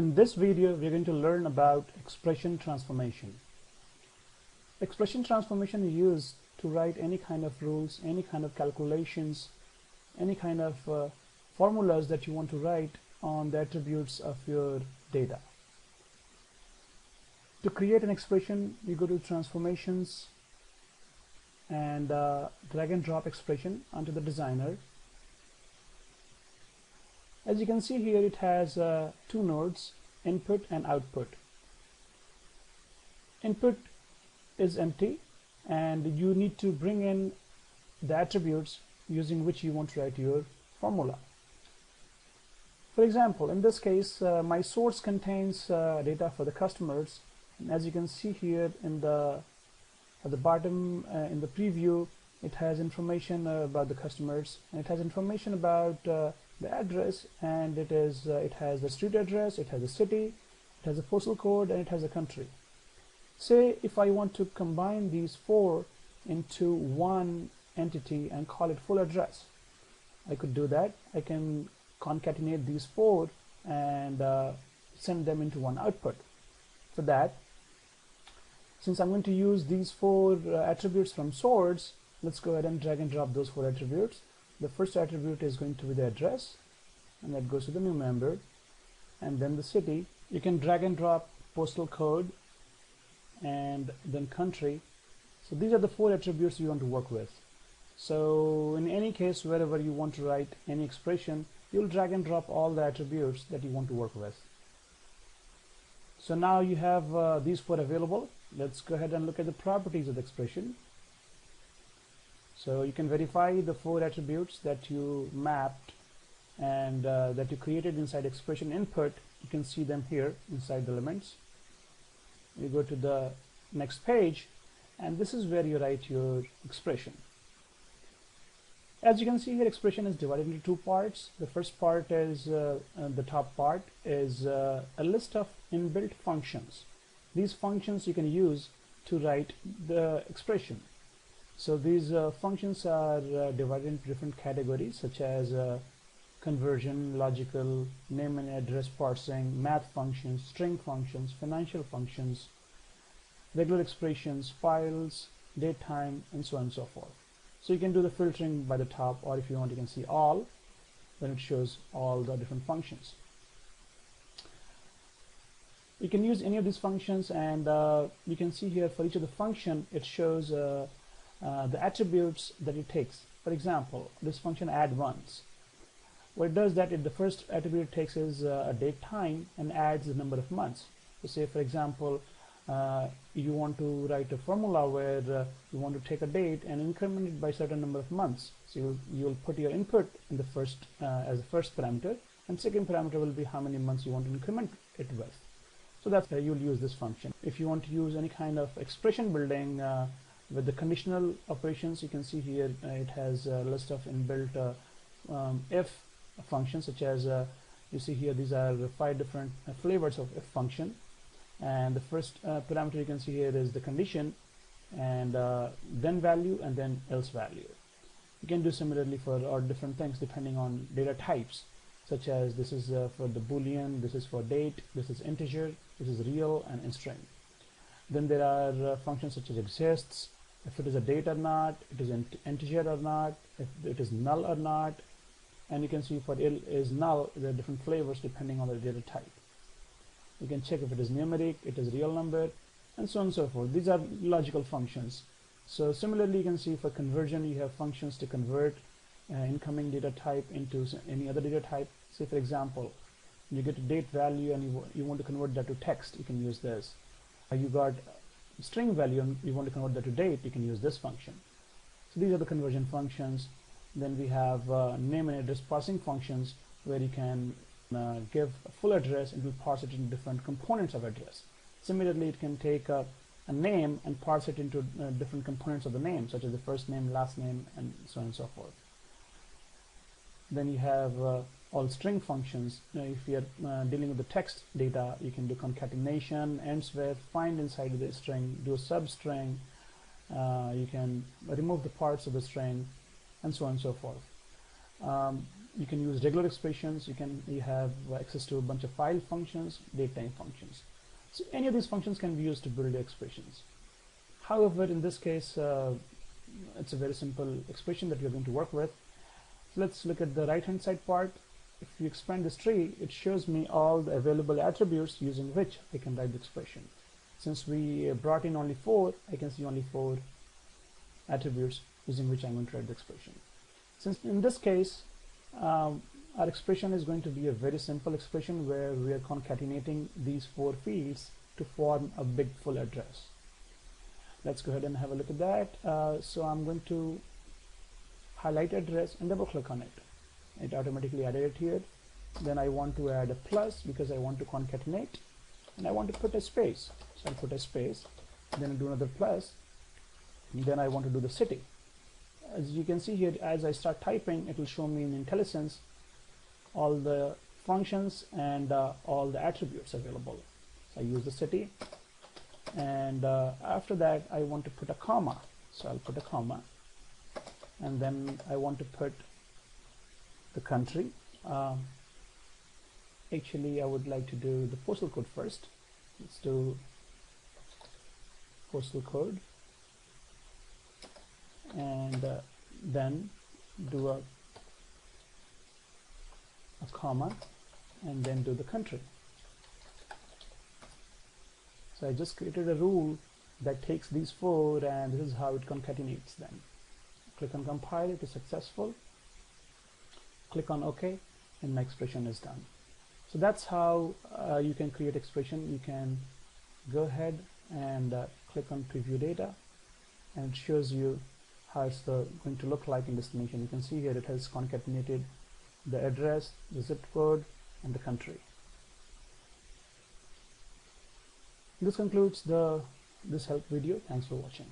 In this video, we're going to learn about expression transformation. Expression transformation is used to write any kind of rules, any kind of calculations, any kind of uh, formulas that you want to write on the attributes of your data. To create an expression, you go to transformations and uh, drag and drop expression onto the designer as you can see here, it has uh, two nodes, input and output. Input is empty and you need to bring in the attributes using which you want to write your formula. For example, in this case, uh, my source contains uh, data for the customers. And as you can see here in the at the bottom uh, in the preview, it has information uh, about the customers and it has information about uh, the address and it is uh, it has the street address it has a city it has a postal code and it has a country. Say if I want to combine these four into one entity and call it full address I could do that. I can concatenate these four and uh, send them into one output for that. Since I'm going to use these four uh, attributes from source let's go ahead and drag and drop those four attributes the first attribute is going to be the address and that goes to the new member. And then the city. You can drag and drop postal code and then country. So these are the four attributes you want to work with. So in any case wherever you want to write any expression you'll drag and drop all the attributes that you want to work with. So now you have uh, these four available. Let's go ahead and look at the properties of the expression so you can verify the four attributes that you mapped and uh, that you created inside expression input. You can see them here inside the elements. You go to the next page and this is where you write your expression. As you can see here, expression is divided into two parts. The first part is, uh, uh, the top part is uh, a list of inbuilt functions. These functions you can use to write the expression. So these uh, functions are uh, divided into different categories such as uh, conversion, logical, name and address parsing, math functions, string functions, financial functions, regular expressions, files, date time, and so on and so forth. So you can do the filtering by the top or if you want you can see all, then it shows all the different functions. You can use any of these functions and uh, you can see here for each of the function it shows uh, the attributes that it takes. For example, this function AddMonths. What it does that it, the first attribute it takes is uh, a date time and adds the number of months. So say for example, uh, you want to write a formula where uh, you want to take a date and increment it by a certain number of months. So you'll, you'll put your input in the first uh, as the first parameter and second parameter will be how many months you want to increment it with. So that's where you'll use this function. If you want to use any kind of expression building with the conditional operations, you can see here uh, it has a list of inbuilt uh, um, if functions, such as uh, you see here, these are five different uh, flavors of if function. And the first uh, parameter you can see here is the condition, and then value, and then else value. You can do similarly for or different things depending on data types, such as this is for the boolean, this is for date, this is integer, this is real, and string. Then there are functions such as exists, if it is a date or not, it is integer or not, if it is null or not, and you can see for it is null, there are different flavors depending on the data type. You can check if it is numeric, it is real number, and so on and so forth. These are logical functions. So similarly, you can see for conversion, you have functions to convert uh, incoming data type into any other data type. Say, for example, you get a date value and you, you want to convert that to text, you can use this. Uh, you got string value and you want to convert that to date, you can use this function. So these are the conversion functions. Then we have uh, name and address parsing functions where you can uh, give a full address and will parse it into different components of address. Similarly, it can take a, a name and parse it into uh, different components of the name, such as the first name, last name, and so on and so forth. Then you have uh, all string functions. If you're uh, dealing with the text data, you can do concatenation, ends with, find inside the string, do a substring. Uh, you can remove the parts of the string, and so on and so forth. Um, you can use regular expressions you can you have access to a bunch of file functions date time functions so any of these functions can be used to build expressions however in this case uh, it's a very simple expression that you're going to work with so let's look at the right hand side part if you expand this tree it shows me all the available attributes using which I can write the expression. Since we brought in only four I can see only four attributes using which I'm going to write the expression. Since in this case um, our expression is going to be a very simple expression where we are concatenating these four fields to form a big full address. Let's go ahead and have a look at that. Uh, so I'm going to highlight address and double click on it it automatically added it here. Then I want to add a plus because I want to concatenate and I want to put a space. So I'll put a space then I'll do another plus then I want to do the city as you can see here as I start typing it will show me in IntelliSense all the functions and uh, all the attributes available. So I use the city and uh, after that I want to put a comma. So I'll put a comma and then I want to put the country. Um, actually I would like to do the postal code first. Let's do postal code. And uh, then do a, a comma and then do the country. So I just created a rule that takes these four and this is how it concatenates them. Click on compile it is successful click on OK and my expression is done. So that's how uh, you can create expression. You can go ahead and uh, click on preview data and it shows you how it's the, going to look like in destination. You can see here it has concatenated the address the zip code and the country. This concludes the this help video. Thanks for watching